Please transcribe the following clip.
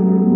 you.